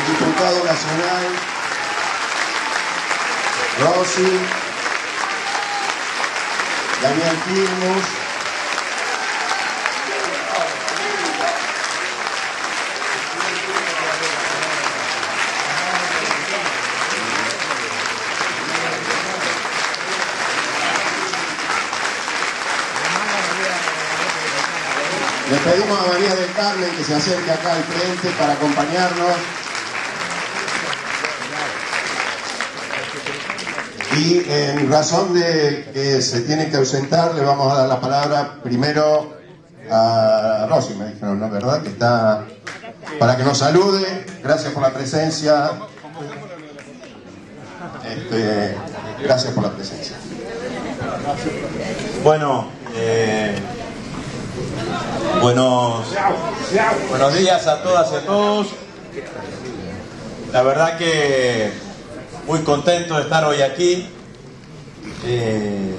el diputado nacional Rossi, Daniel Quirmus, Le pedimos a María del Carmen que se acerque acá al frente para acompañarnos. Y en razón de que se tiene que ausentar, le vamos a dar la palabra primero a Rosy, me dijeron, ¿no? ¿Verdad? Que está para que nos salude. Gracias por la presencia. Este, gracias por la presencia. Bueno, eh, buenos, buenos días a todas y a todos. La verdad que muy contento de estar hoy aquí. Eh,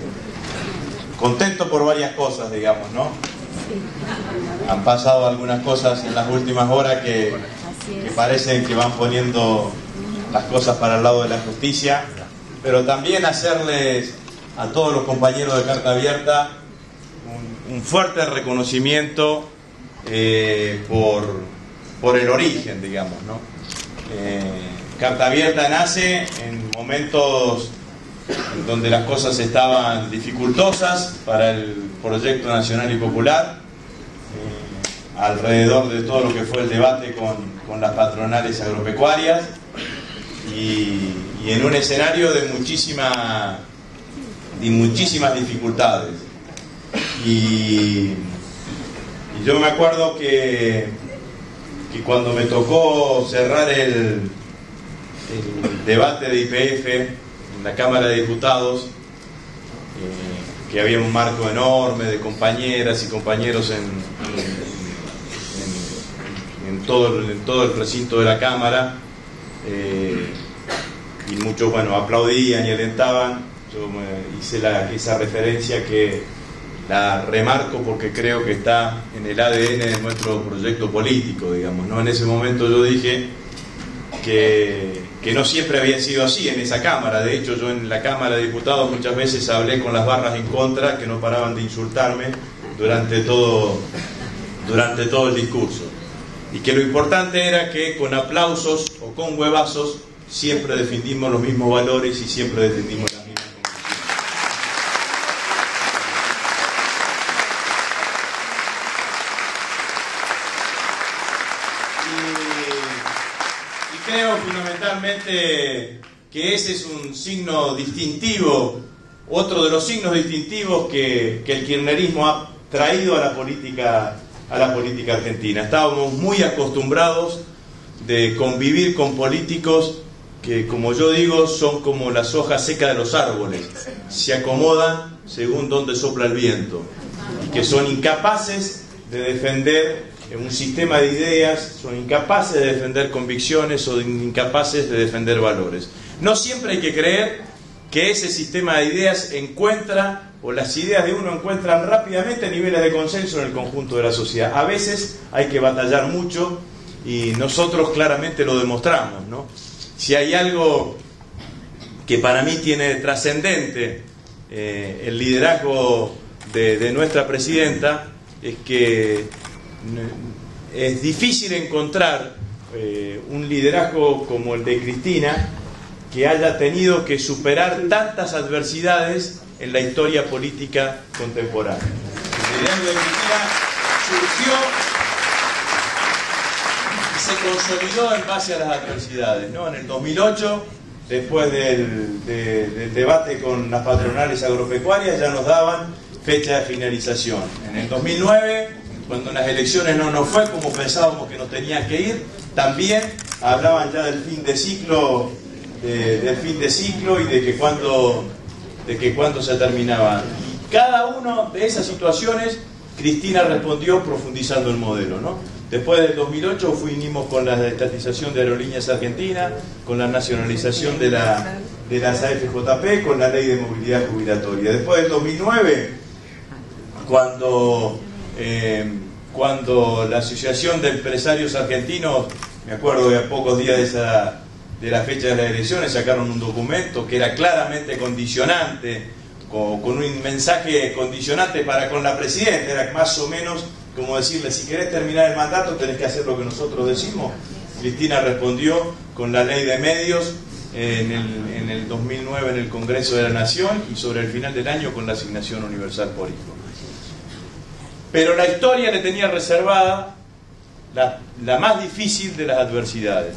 contento por varias cosas, digamos, ¿no? Han pasado algunas cosas en las últimas horas que, parecen que van poniendo las cosas para el lado de la justicia, pero también hacerles a todos los compañeros de Carta Abierta un, fuerte reconocimiento eh, por, por el origen, digamos, ¿no? Eh, Carta Abierta nace en momentos en donde las cosas estaban dificultosas para el proyecto nacional y popular, eh, alrededor de todo lo que fue el debate con, las patronales agropecuarias y, en un escenario de, muchísima, de muchísimas dificultades. Y, y yo me acuerdo que, que cuando me tocó cerrar el, el debate de IPF en la Cámara de Diputados, eh, que había un marco enorme de compañeras y compañeros en, en, en, en todo, el recinto de la Cámara, eh, y muchos, bueno, aplaudían y alentaban. Yo hice esa referencia que la remarco porque creo que está en el ADN de nuestro proyecto político, digamos, ¿no? En ese momento yo dije que, que, no siempre había sido así en esa Cámara. De hecho, yo en la Cámara de Diputados muchas veces hablé con las barras en contra que no paraban de insultarme durante todo, durante todo el discurso. Y que lo importante era que con aplausos o con huevazos siempre defendimos los mismos valores y siempre defendimos las mismas Y, y creo fundamentalmente que ese es un signo distintivo, otro de los signos distintivos que, el kirchnerismo ha traído a la política a la política argentina. Estábamos muy acostumbrados de convivir con políticos que, como yo digo, son como las hojas secas de los árboles, se acomodan según donde sopla el viento, y que son incapaces de defender un sistema de ideas, son incapaces de defender convicciones o incapaces de defender valores. No siempre hay que creer que ese sistema de ideas encuentra o las ideas de uno encuentran rápidamente niveles de consenso en el conjunto de la sociedad. A veces hay que batallar mucho y nosotros claramente lo demostramos. ¿no? Si hay algo que para mí tiene trascendente eh, el liderazgo de, de nuestra presidenta, es que es difícil encontrar eh, un liderazgo como el de Cristina que haya tenido que superar tantas adversidades en la historia política contemporánea. El liderazgo de Cristina surgió y se consolidó en base a las adversidades. ¿no? En el 2008, después del, de, del debate con las patronales agropecuarias, ya nos daban fecha de finalización. En el 2009, cuando las elecciones no nos fue como pensábamos que nos tenía que ir, también hablaban ya del fin de ciclo, de, del fin de ciclo y de que cuando de que cuando se terminaba. Y cada una de esas situaciones, Cristina respondió profundizando el modelo. ¿no? Después del 2008 fuimos con la estatización de Aerolíneas Argentinas, con la nacionalización de, la, de las AFJP, con la ley de movilidad jubilatoria. Después del 2009, cuando, eh, cuando la Asociación de Empresarios Argentinos me acuerdo de a pocos días de, la fecha de las elecciones, sacaron un documento que era claramente condicionante, con, con un mensaje condicionante para con la presidenta, era más o menos como decirle, si querés terminar el mandato tenés que hacer lo que nosotros decimos. Cristina respondió con la ley de medios en el, en el 2009 en el Congreso de la Nación y sobre el final del año con la asignación universal por hijo. Pero la historia le tenía reservada la, más difícil de las adversidades,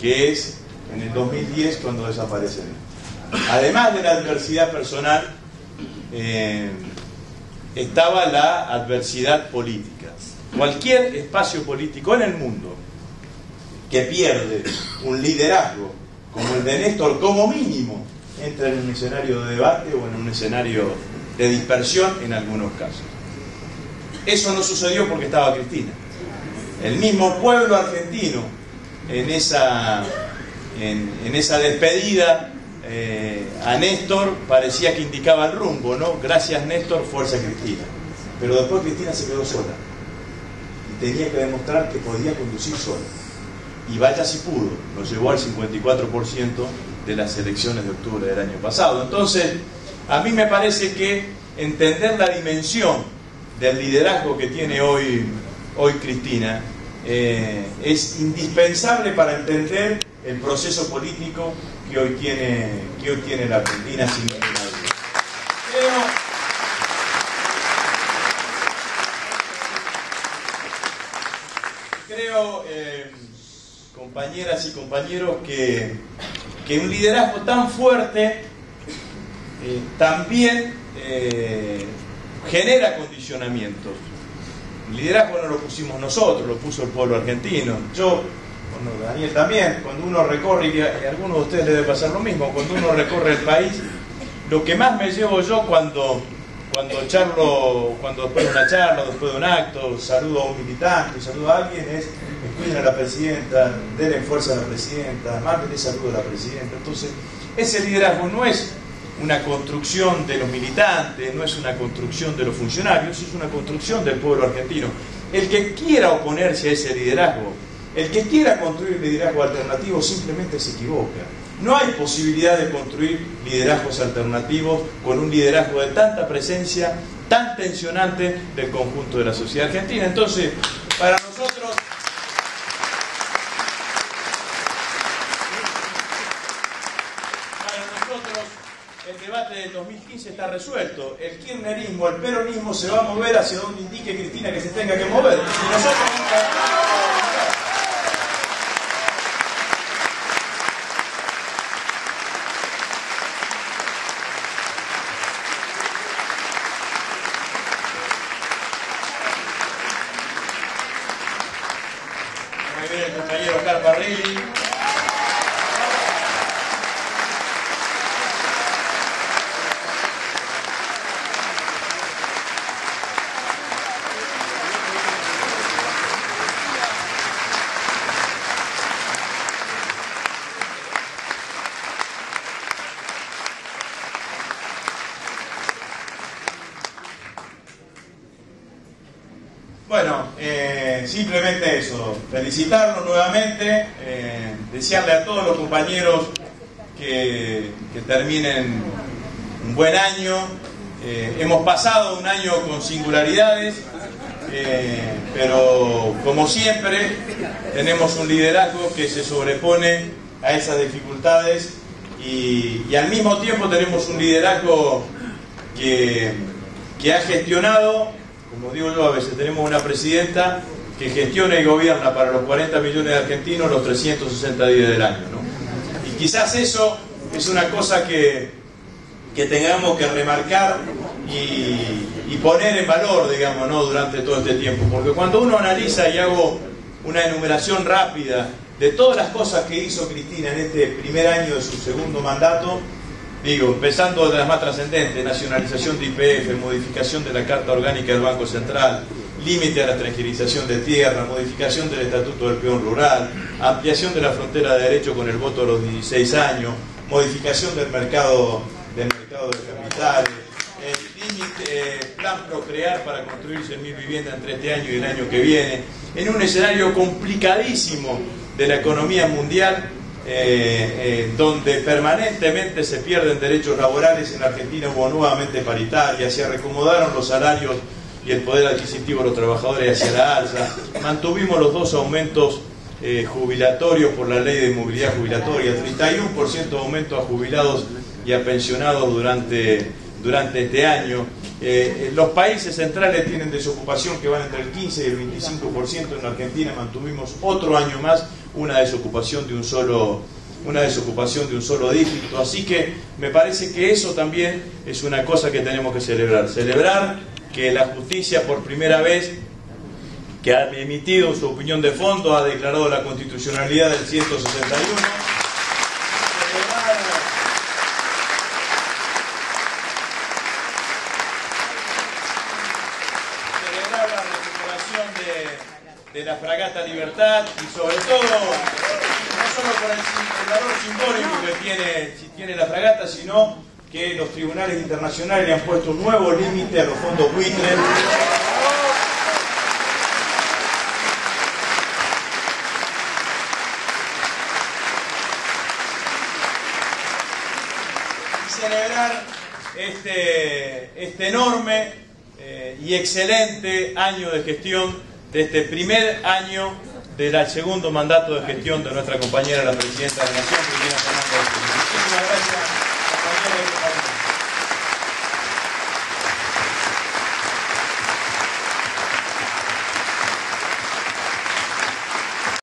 que es en el 2010 cuando desaparecen. Además de la adversidad personal, eh, estaba la adversidad política. Cualquier espacio político en el mundo que pierde un liderazgo como el de Néstor, como mínimo, entra en un escenario de debate o en un escenario de dispersión en algunos casos. Eso no sucedió porque estaba Cristina. El mismo pueblo argentino, en esa, en, esa despedida eh, a Néstor, parecía que indicaba el rumbo, ¿no? Gracias Néstor, fuerza Cristina. Pero después Cristina se quedó sola. Y tenía que demostrar que podía conducir sola. Y vaya si pudo, lo llevó al 54% de las elecciones de octubre del año pasado. Entonces, a mí me parece que entender la dimensión del liderazgo que tiene hoy, hoy Cristina eh, es indispensable para entender el proceso político que hoy tiene, que hoy tiene la Argentina sin duda. Creo, creo eh, compañeras y compañeros, que, que, un liderazgo tan fuerte eh, también genera condicionamientos. El liderazgo no lo pusimos nosotros, lo puso el pueblo argentino. Yo bueno, Daniel también, cuando uno recorre, y algunos de ustedes les debe pasar lo mismo, cuando uno recorre el país, lo que más me llevo yo cuando, cuando charlo, cuando después de una charla, después de un acto, saludo a un militante, saludo a alguien, es cuiden a la presidenta, denle fuerza a la presidenta, mándenle saludo a la presidenta. Entonces, ese liderazgo no es una construcción de los militantes, no es una construcción de los funcionarios, es una construcción del pueblo argentino. El que quiera oponerse a ese liderazgo, el que quiera construir liderazgo alternativo simplemente se equivoca. No hay posibilidad de construir liderazgos alternativos con un liderazgo de tanta presencia, tan tensionante del conjunto de la sociedad argentina. Entonces, para nosotros... Para nosotros el debate del 2015 está resuelto. El kirchnerismo, el peronismo se va a mover hacia donde indique Cristina que se tenga que mover. Y nosotros... Bueno, eh, simplemente eso, felicitarlos nuevamente, eh, desearle a todos los compañeros que, terminen un buen año. Eh, hemos pasado un año con singularidades, eh, pero como siempre tenemos un liderazgo que se sobrepone a esas dificultades y, y al mismo tiempo tenemos un liderazgo que, que ha gestionado como digo yo, a veces tenemos una presidenta que gestiona y gobierna para los 40 millones de argentinos los 360 días del año. ¿no? Y quizás eso es una cosa que, que tengamos que remarcar y, poner en valor, digamos, ¿no? durante todo este tiempo. Porque cuando uno analiza y hago una enumeración rápida de todas las cosas que hizo Cristina en este primer año de su segundo mandato, Digo, empezando de las más trascendentes, nacionalización de IPF, modificación de la Carta Orgánica del Banco Central, límite a la extranjerización de tierra, modificación del Estatuto del Peón Rural, ampliación de la frontera de derecho con el voto a los 16 años, modificación del mercado, del mercado de capitales, límite, eh, plan Procrear para construir 100.000 viviendas entre este año y el año que viene, en un escenario complicadísimo de la economía mundial, eh, eh, donde permanentemente se pierden derechos laborales, en Argentina hubo nuevamente paritaria, se reacomodaron los salarios y el poder adquisitivo de los trabajadores hacia la alza, mantuvimos los dos aumentos eh, jubilatorios por la ley de movilidad jubilatoria, 31% de aumento a jubilados y a pensionados durante, durante este año. los países centrales tienen desocupación que van entre el 15 y el 25%, en Argentina mantuvimos otro año más una desocupación de un solo una desocupación de un solo dígito. Así que me parece que eso también es una cosa que tenemos que celebrar. Celebrar que la justicia por primera vez, que ha emitido su opinión de fondo, ha declarado la constitucionalidad del 161. Celebrar, la recuperación de, la fragata Libertad y sobre todo solo por el, valor simbólico que tiene, tiene la fragata, sino que los tribunales internacionales le han puesto un nuevo límite a los fondos buitres. Y celebrar este, este enorme eh, y excelente año de gestión de este primer año del segundo mandato de gestión de nuestra compañera, la presidenta de la Nación, Cristina Fernández.